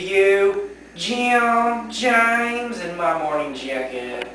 You, Jim, James, in my morning jacket.